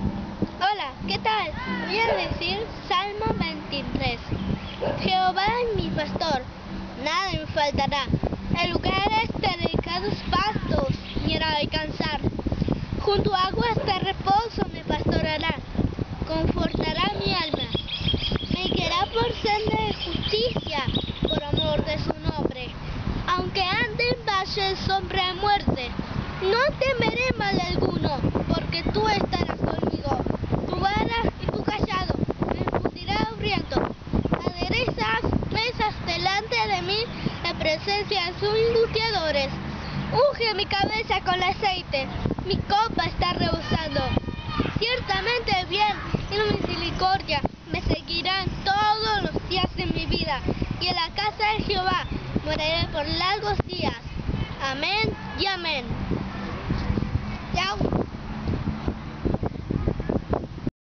Hola, ¿qué tal? Voy a decir Salmo 23. Jehová es mi pastor, nada me faltará. En lugares de delicados pastos me hará descansar. Junto a aguas de reposo me pastorará, confortará mi alma. Me guiará por senda de justicia, por amor de su nombre. Aunque ande en valle sombra de muerte, no temeré mal alguno, presencia de sus ingustiadores. Unge mi cabeza con aceite, mi copa está rebosando. Ciertamente bien y la misericordia me seguirán todos los días de mi vida, y en la casa de Jehová moraré por largos días.